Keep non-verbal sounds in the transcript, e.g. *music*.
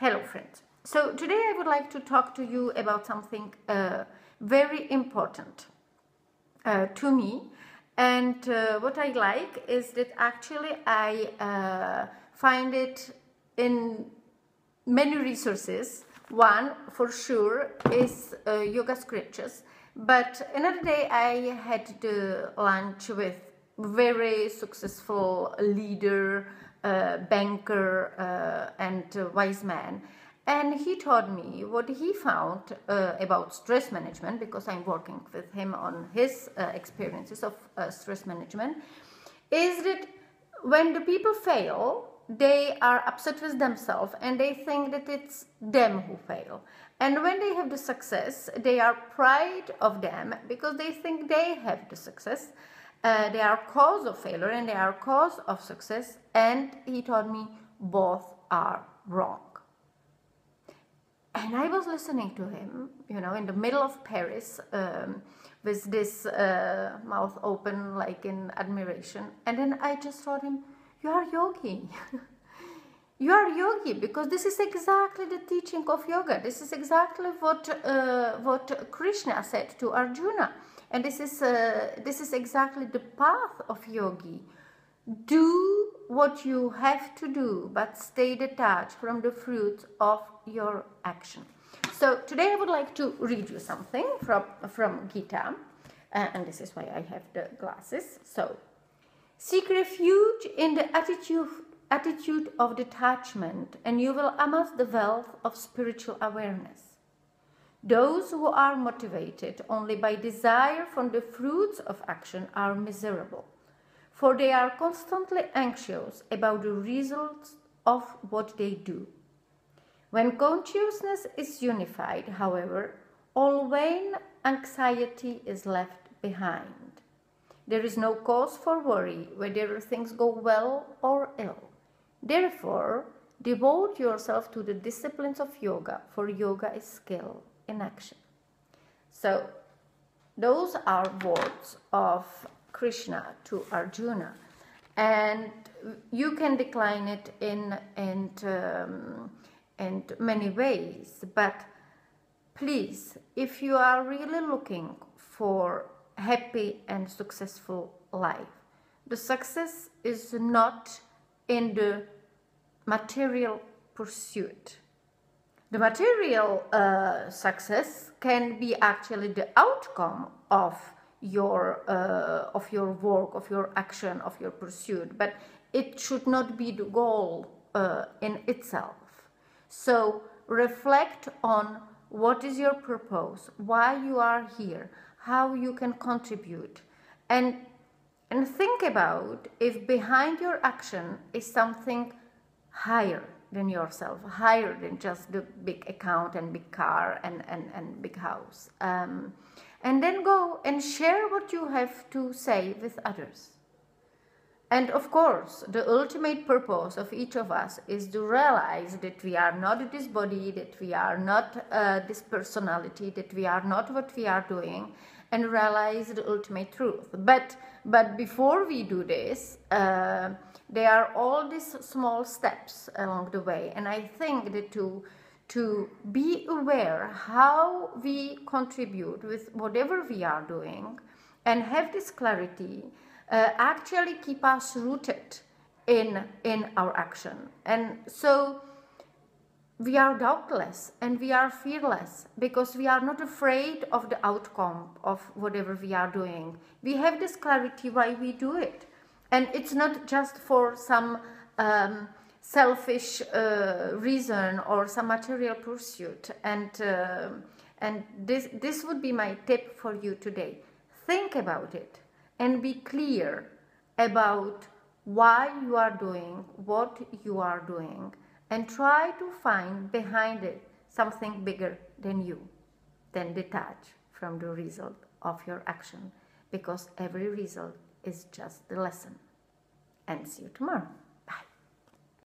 Hello friends. So today I would like to talk to you about something uh, very important uh, to me and uh, what I like is that actually I uh, find it in many resources. One for sure is uh, yoga scriptures but another day I had the lunch with very successful leader banker uh, and wise man. And he told me what he found uh, about stress management because I'm working with him on his uh, experiences of uh, stress management is that when the people fail they are upset with themselves and they think that it's them who fail. And when they have the success they are proud of them because they think they have the success uh, they are cause of failure and they are cause of success and he told me both are wrong. And i was listening to him you know in the middle of paris um, with this uh, mouth open like in admiration. And then i just told him you are yogi *laughs* you are yogi because this is exactly the teaching of yoga this is exactly what uh, what krishna said to arjuna and this is, uh, this is exactly the path of yogi. Do what you have to do, but stay detached from the fruits of your action. So today I would like to read you something from, from Gita. Uh, and this is why I have the glasses. So, seek refuge in the attitude, attitude of detachment, and you will amass the wealth of spiritual awareness. Those who are motivated only by desire from the fruits of action are miserable, for they are constantly anxious about the results of what they do. When consciousness is unified, however, all vain anxiety is left behind. There is no cause for worry whether things go well or ill. Therefore, devote yourself to the disciplines of yoga, for yoga is skill in action. So, those are words of Krishna to Arjuna, and you can decline it in in um, many ways. But please, if you are really looking for happy and successful life, the success is not in the material pursuit. The material uh, success can be actually the outcome of your uh, of your work of your action of your pursuit but it should not be the goal uh, in itself. So reflect on what is your purpose why you are here how you can contribute and and think about if behind your action is something higher than yourself, higher than just the big account and big car and, and, and big house. Um, and then go and share what you have to say with others. And of course, the ultimate purpose of each of us is to realize that we are not this body, that we are not uh, this personality, that we are not what we are doing, and realize the ultimate truth. But but before we do this, uh, there are all these small steps along the way, and I think that to to be aware how we contribute with whatever we are doing, and have this clarity, uh, actually keep us rooted in in our action, and so we are doubtless and we are fearless because we are not afraid of the outcome of whatever we are doing. We have this clarity why we do it. And it's not just for some um, selfish uh, reason or some material pursuit. And, uh, and this, this would be my tip for you today. Think about it and be clear about why you are doing what you are doing and try to find behind it something bigger than you. Then detach from the result of your action because every result is just the lesson. And see you tomorrow.